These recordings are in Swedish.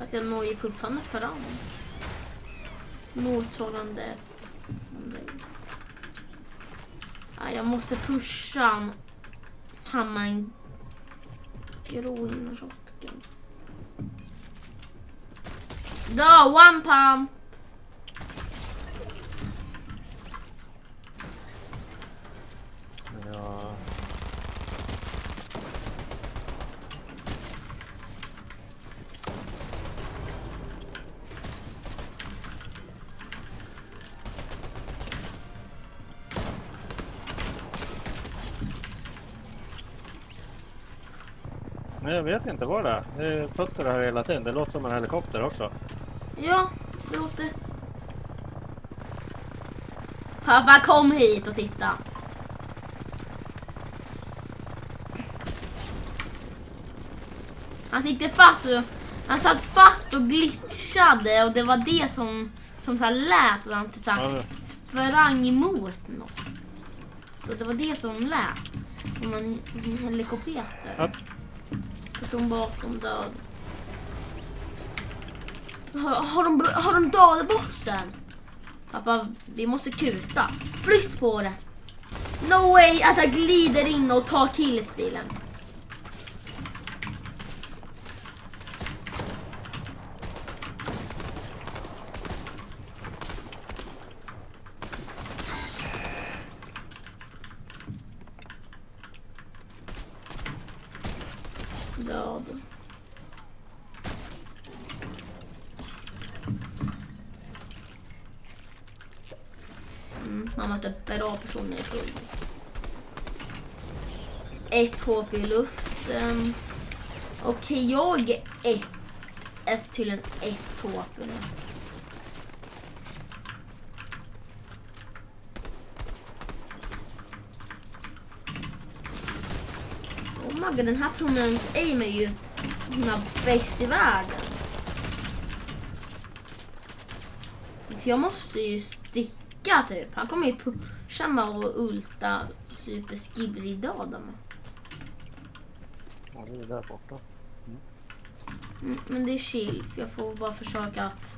Att jag når ju fortfarande fram. Motsvarande. Ja, jag måste pusha hammaren grå in shotgun. Då, one pump! Jag vet inte vad det är. Det är fötter här hela tiden. Det låter som en helikopter också. Ja, det låter... Pappa kom hit och titta. Han sitter fast och, Han satt fast och glitchade och det var det som, som så här lät. att Han typ så här sprang emot något. Så det var det som lät. Som en, en helikopter från bakom död. Har, har, de, har de dödat bossen? Pappa, vi måste kuta. Flytt på det. No way att jag glider in och tar killstilen. Död. Mm, han var inte bra personer i skuld. Ett HP i luften. Okej, okay, jag är ett. Är tydligen ett HP nu. God, den här personens aim är ju bäst i världen. För jag måste ju sticka typ. Han kommer ju pusha mig och ulta super skibidi döda mig. Ja, det är där borta. Mm, men det är chill, jag får bara försöka att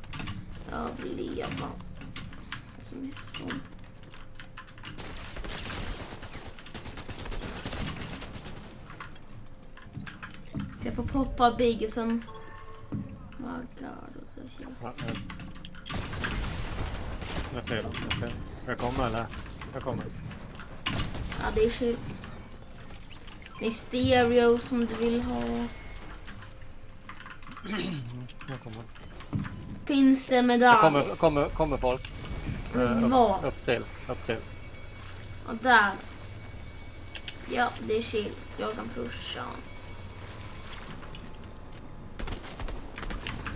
överleva. Så mycket som. Jag får poppa big och sen... Oh god, chill. Ja, jag... jag ser dem. Jag, ser. dem. jag kommer eller? Jag kommer. Ja, det är chill. Mysterio som du vill ha. Jag kommer. Finns det Jag medalj? kommer, kommer, kommer folk. Eh, Var? upp, upp till. Upp till. Och där. Ja, det är chill. Jag kan pusha.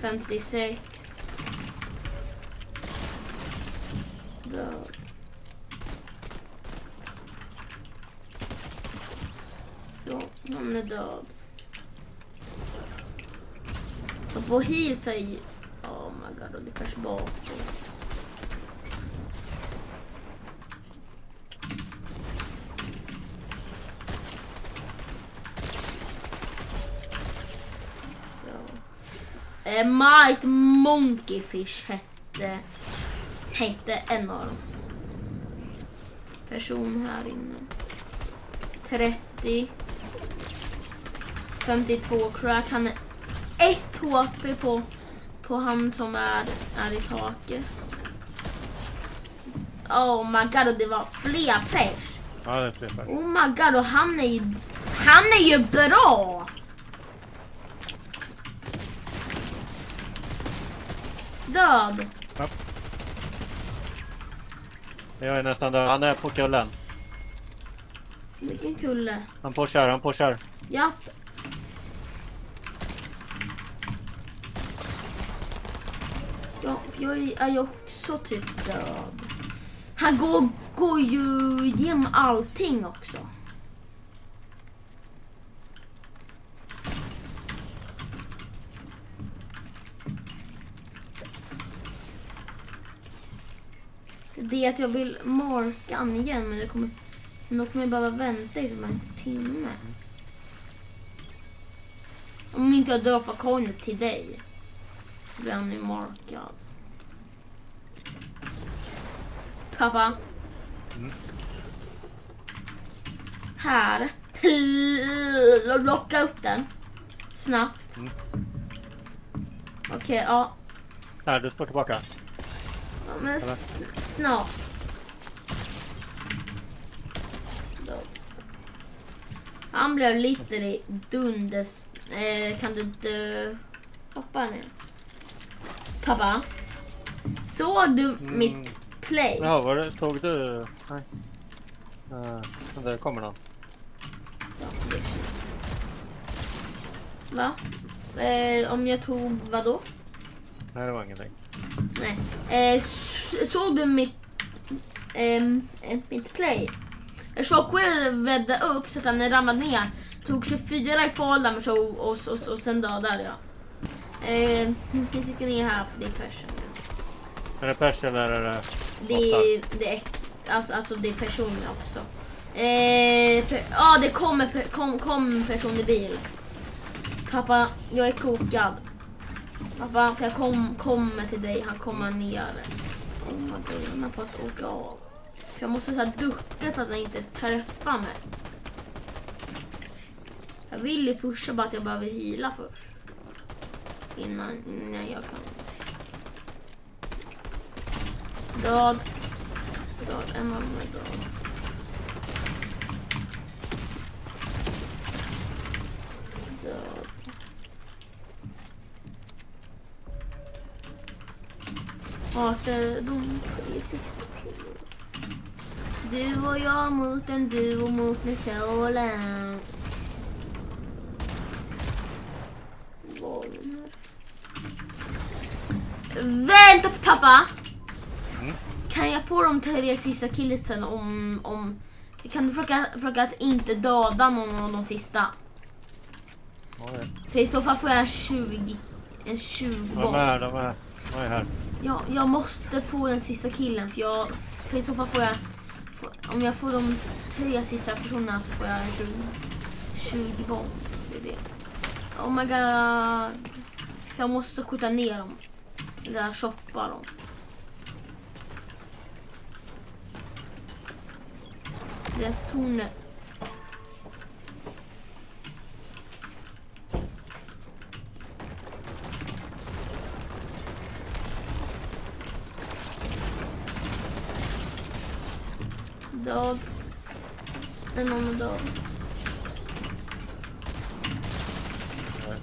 56. Död. Så, han är död. Så på hit så är ju... Oh my god, och det kanske bakom. Ja. Eh, Might Monkeyfish hette, hette en av dem. Person här inne. 30. 52 crack. Han är ett HP på, på han som är, är i taket. Oh my god, och det var fler pers. Ja, det är fler pers. Oh my god, och han är ju... Han är ju bra! Död. Jag är nästan där. Han är på kullen. Vilken kulle. Han pushar, han pushar. Japp. Ja, jag är är ju också typ död. Han går, går ju igenom allting också. Det är att jag vill marka han igen men det kommer, men då kommer jag behöva vänta i som en timme. Om inte jag dropar coinet till dig. Så blir han ju markad. Pappa. Mm. Här. Locka upp den. Snabbt. Mm. Okej, ja. Här, du står tillbaka. Ja, Men snart. Han blev lite i dundes... Eh, kan du inte hoppa ner? Pappa? Såg du Mm. mitt play? Jaha, var det, tog du... Nej. Uh, det kommer någon. Ja, Va? Eh, om jag tog vad då? Nej, det var ingenting. Nej. Eh, såg du mitt, eh, mitt play? Shockwave vädde upp så att han ramlade ner. Tog 24 i fall damage och, och, och, och sen dödade jag. Eh, vi sitter ner här på din person. Är det pers eller är det... Det är, det är, alltså, alltså det är personer också. Eh, pe- ja, det kommer kom, kom person i bil. Pappa, jag är kokad. Pappa, för jag kom, kommer till dig. Han kommer ner. Oh my god, jag är på att åka av. För jag måste så här ducka så att han inte träffar mig. Jag vill ju pusha bara att jag behöver hila först. Innan, innan jag kan. Död. Död. En av dem är död. Död. Arton, tre sista. Du och jag mot en duo mot med solen. Vänta pappa! Mm. Kan jag få de tre sista killsen om... om kan du försöka, försöka att inte döda någon av de sista? Okej. För i så fall får jag en 20... En 20 De bomb. är, de är, jag är här. Jag, jag måste få den sista killen för jag... För i så fall får jag... Får, om jag får de tre sista personerna så får jag 20, 20 bomb. Det är det. Oh my god. För jag måste skjuta ner dem. Eller shoppa dem. Deras torn... Död. En någon är död. Nej.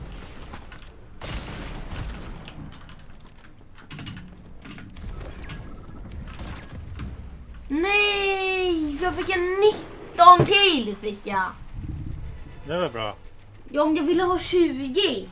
Nej! Jag fick en 19 till fick jag. Det väl bra. Ja, om jag ville ha 20.